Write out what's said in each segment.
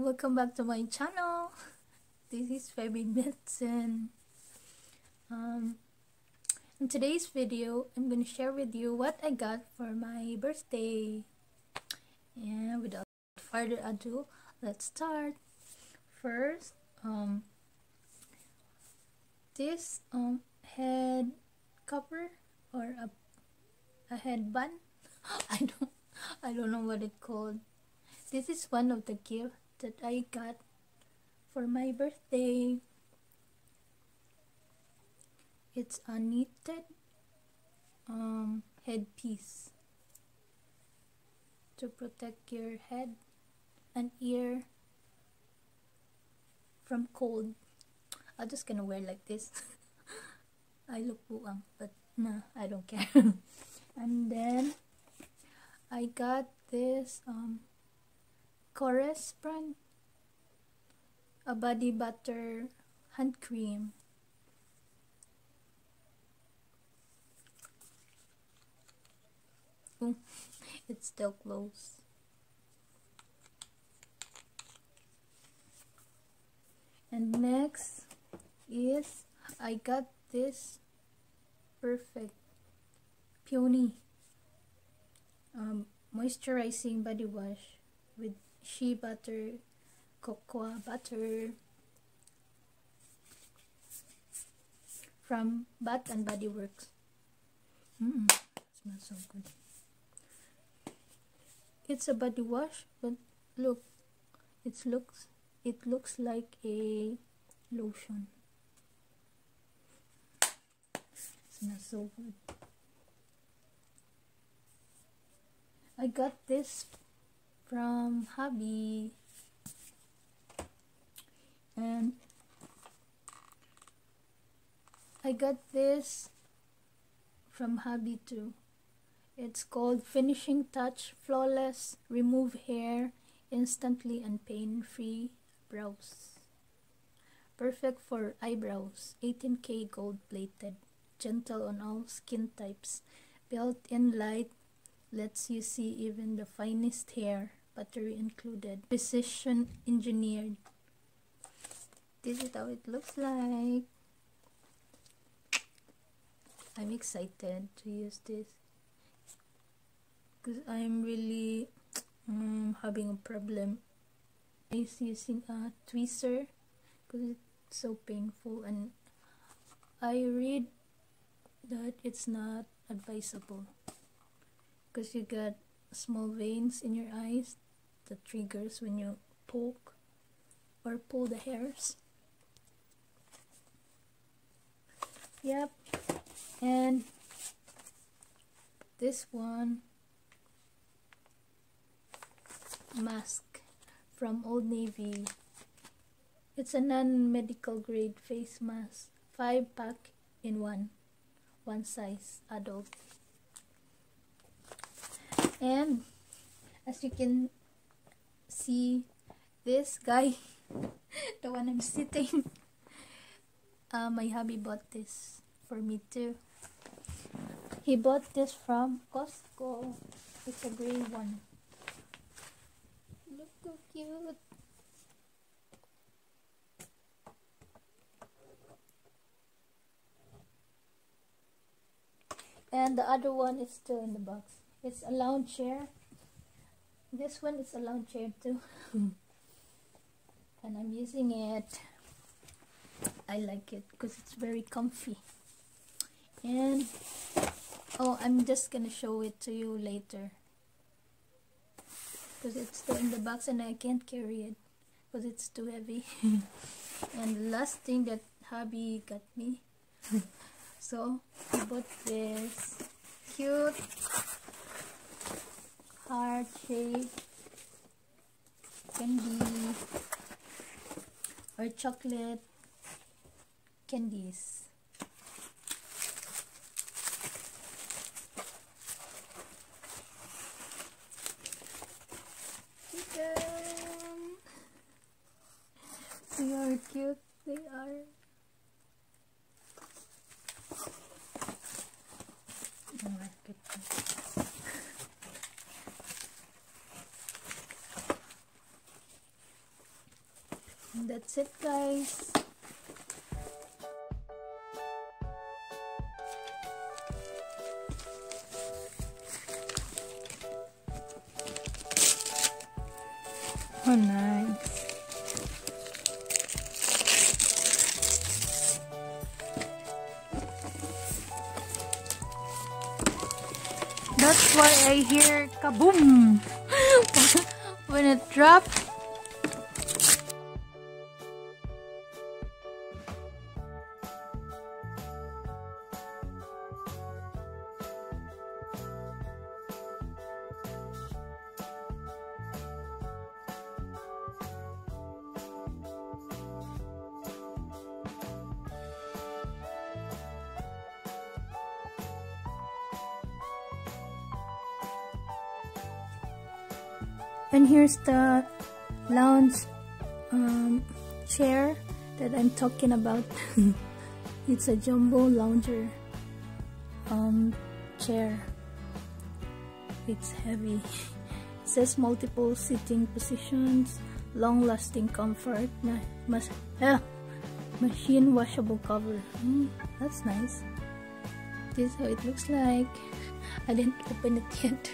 welcome back to my channel. This is Fevie Benson um, in today's video I'm gonna share with you what I got for my birthday. And without further ado let's start. First um, this um, head cover or a, a headband? I don't I don't know what it called. This is one of the gifts that I got for my birthday. It's a knitted um, headpiece to protect your head and ear from cold. I'm just gonna wear like this. I look buang, but no, I don't care. and then I got this um, Korres brand a body butter hand cream. Ooh, it's still closed and next is I got this perfect peony um, moisturizing body wash with shea butter, cocoa butter from Bath and Body Works. Mm, smells so good. It's a body wash, but look, it looks it looks like a lotion. smells so good. I got this from hubby and I got this from hubby too. It's called finishing touch flawless remove hair instantly and pain-free brows. Perfect for eyebrows. 18k gold plated. Gentle on all skin types. Built-in light lets you see even the finest hair battery included. Precision engineered. This is how it looks like. I'm excited to use this. Because I'm really um, having a problem. Is using a tweezer because it's so painful. And I read that it's not advisable because you got small veins in your eyes that triggers when you poke or pull the hairs. Yep. And this one mask from Old Navy. It's a non-medical grade face mask 5 pack in one one size adult and as you can see this guy the one I'm sitting uh, my hubby bought this for me too. He bought this from Costco. It's a gray one. Look how cute. And the other one is still in the box it's a lounge chair. This one is a lounge chair too. And I'm using it. I like it because it's very comfy. And oh I'm just gonna show it to you later. Because it's still in the box and I can't carry it because it's too heavy. And the last thing that hubby got me. So I bought this cute heart shape candy or chocolate candies. They are cute they are that's it guys Oh, nice. That's why I hear kaboom when it drops. And here's the lounge um, chair that I'm talking about. It's a jumbo lounger um, chair. It's heavy. It says multiple sitting positions long-lasting comfort ma mas ah, machine washable cover. Mm, that's nice. This is how it looks like. I didn't open it yet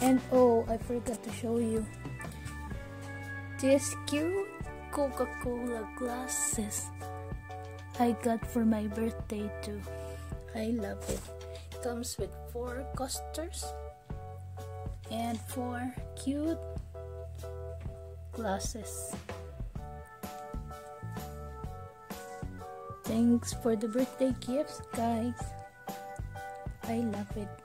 and oh I forgot to show you. This cute Coca-Cola glasses. I got for my birthday too. I love it. Comes with four coasters and four cute glasses. Thanks for the birthday gifts guys. I love it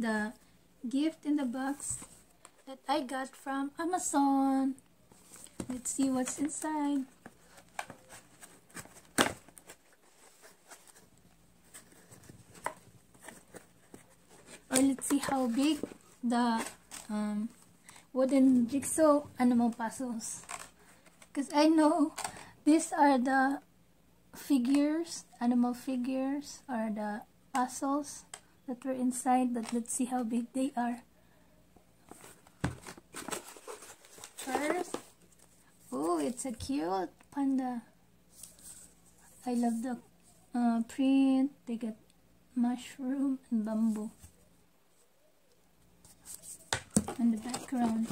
the gift in the box that I got from Amazon. Let's see what's inside. Or let's see how big the um, wooden jigsaw animal puzzles. Because I know these are the figures, animal figures, or the puzzles that were inside but let's see how big they are. First oh it's a cute panda. I love the uh, print. They got mushroom and bamboo and the background.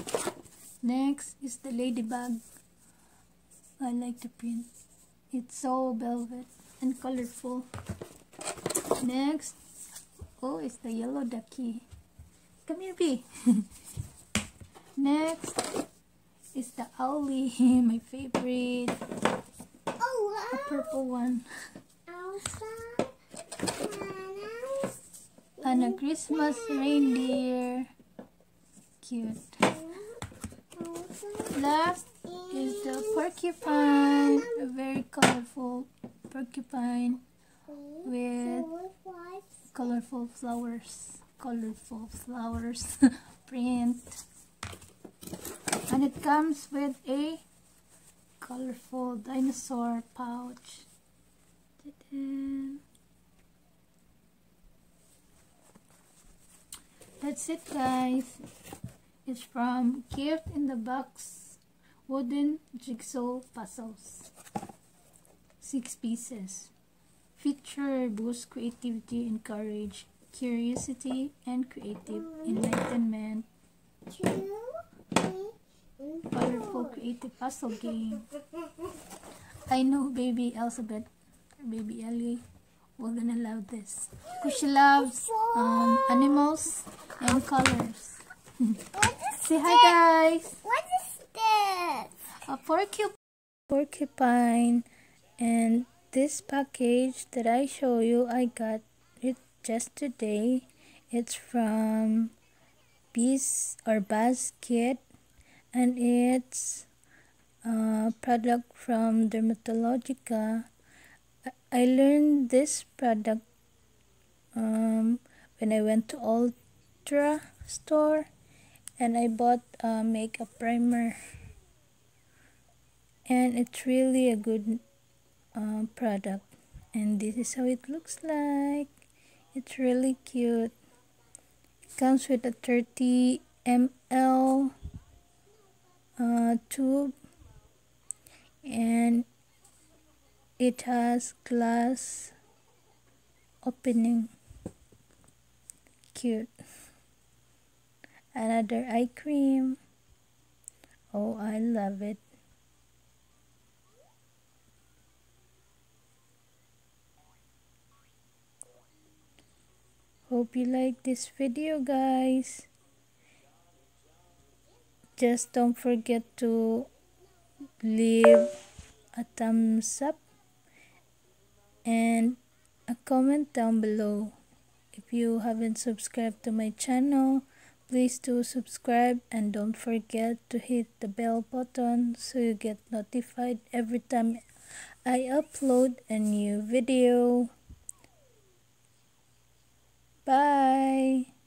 Next is the ladybug. I like the print. It's so velvet and colorful. Next Oh, it's the yellow ducky. Come here, bee. Next is the owlie, my favorite. Oh, wow. The purple one. Elsa. And a Christmas reindeer. Cute. Last is the porcupine. A very colorful porcupine with colorful flowers colorful flowers print. And it comes with a colorful dinosaur pouch. That's it guys. It's from gift in the box wooden jigsaw puzzles. Six pieces Feature boosts creativity, encourage curiosity, and creative enlightenment. Colorful creative puzzle game. I know baby Elizabeth, baby Ellie, we're gonna love this. Because she loves um, animals and colors. Say hi guys! What is this? A porcupine. Porcupine and this package that I show you I got it just today. It's from Bees or Basket and it's a product from Dermalogica. I learned this product um, when I went to Ulta store and I bought a makeup primer. And it's really a good uh, product. And this is how it looks like. It's really cute. It comes with a 30 ml uh, tube. And it has glass opening. Cute. Another eye cream. Oh I love it hope you like this video guys. Just don't forget to leave a thumbs up and a comment down below. If you haven't subscribed to my channel please do subscribe and don't forget to hit the bell button so you get notified every time I upload a new video Bye.